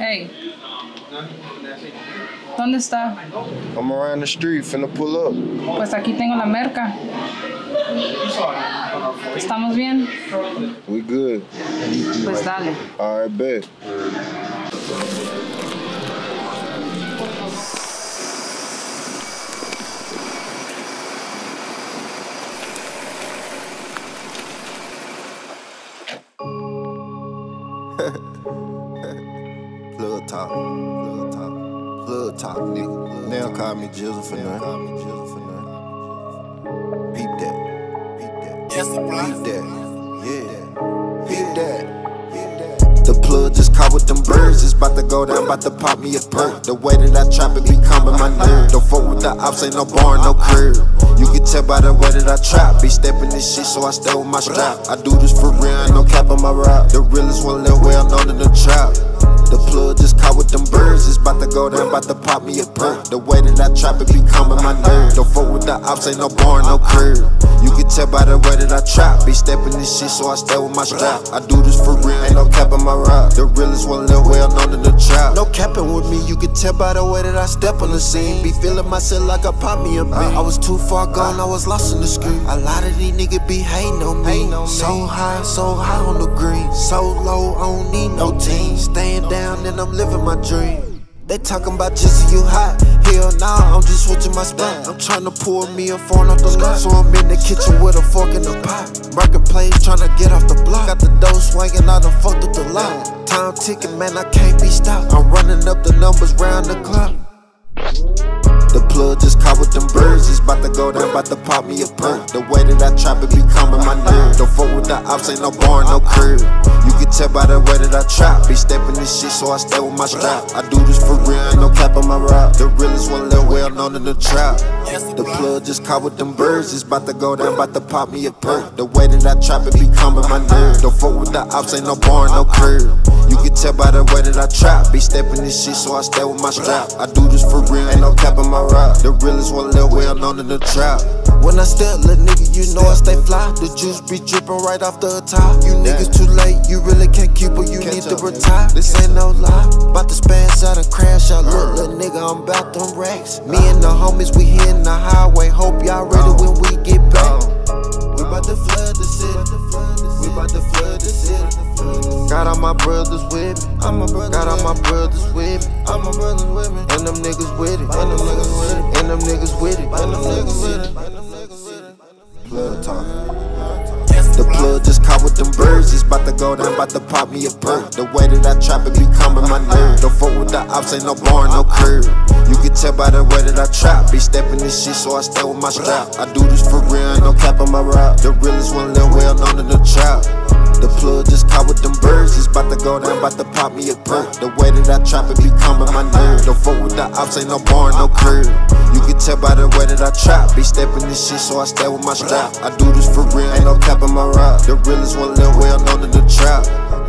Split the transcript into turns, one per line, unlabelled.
Hey. ¿Dónde está?
I'm around the street, finna pull up.
Pues aquí tengo la merca. ¿Estamos bien?
We good.
Pues dale.
All right, bet. Plug talk, plug talk, plug talk, nigga. Don't call me Jizzle for nothing. Call me Jizzle for nothing. Peep that, peep that.
Block.
Peep that, yeah. Peep that. The plug just caught with them birds. It's about to go down, about to pop me a perk. The way that I trap it be calming my nerve. Don't fuck with the ops, ain't no bar, no curb. You can tell by the way that I trap. Be stepping this shit, so I stay with my strap. I do this for real, ain't no cap on my rap. The realest one little well known in. The birds. It's about to go down, about to pop me a perk. The way that I trap it be calming my nerve. Don't fuck with the ops, ain't no bar, no curb. You can tell by the way that I trap. Be stepping this shit, so I stay with my strap. I do this for real, ain't no cap on my rap. The realest one little well known in the trap. No capping with me, you can tell by the way that I step on the scene. Be feeling myself like I pop me a bean. I was too far gone, I was lost in the screen. A lot of these niggas be hating on me. So high, so high on the green. So low, I don't need no team. Staying down and I'm living my dream. They talking about just you hot. Hell nah, I'm just switching my spot. I'm trying to pour me a phone off the lot. So I'm in the kitchen with a fork in the pot. Breaking plays, trying to get off the block. Got the dough swinging, I done fucked up the lot. Time ticking, man, I can't be stopped. I'm running up the numbers round the clock. The plug just caught with them birds. It's about to go down, about to pop me a perk. The way that I trap it be calming my nerve. Don't fuck with the ops, ain't no bar, no curb. You can tell by the way that I trap. Be stepping this shit, so I stay with my strap. I do for real, no cap on my rap. The realest one well in the trap. The plug just caught with them birds. It's about to go down, about to pop me a perk. The way that I trap it be calming my nerve. Don't fuck with the ops, ain't no bar, no curb. You can tell by the way that I trap. Be stepping this shit, so I stay with my strap. I do this for real, ain't no cap on my rap. The realest one little well known in the trap. When I step, little nigga, you know I stay fly. The juice be dripping right off the top. You niggas too late, you really can't keep her, you need to retire. This ain't no lie. About to spaz out and crash out. Look, little nigga, I'm about them racks. Me homies, we hitting the highway. Hope y'all ready when we get back. We bout to flood the city. We bout to flood the city. Got all my brothers with me. Got all my brothers with me. All my brothers with me. And them niggas with it. And them niggas with it. And them niggas with it. And them niggas with it. Plug talk. Plug just caught with them birds. It's about to go down, about to pop me a perk. The way that I trap it be calming my nerve. Don't fuck with the ops, ain't no bar, no curb. You can tell by the way that I trap. Be stepping this shit, so I stay with my strap. I do this for real, ain't no cap on my rap. The realest one little well known in the trap. The plug just caught with them birds. It's about to go down, about to pop me a perk. The way that I trap it be calming my nerve. Don't fuck with the ops, ain't no bar, no curb. You can tell by the way that I trap. Be stepping this shit, so I stay with my strap. I do this for real, ain't no cap on my rap. The realest one little well known the trap.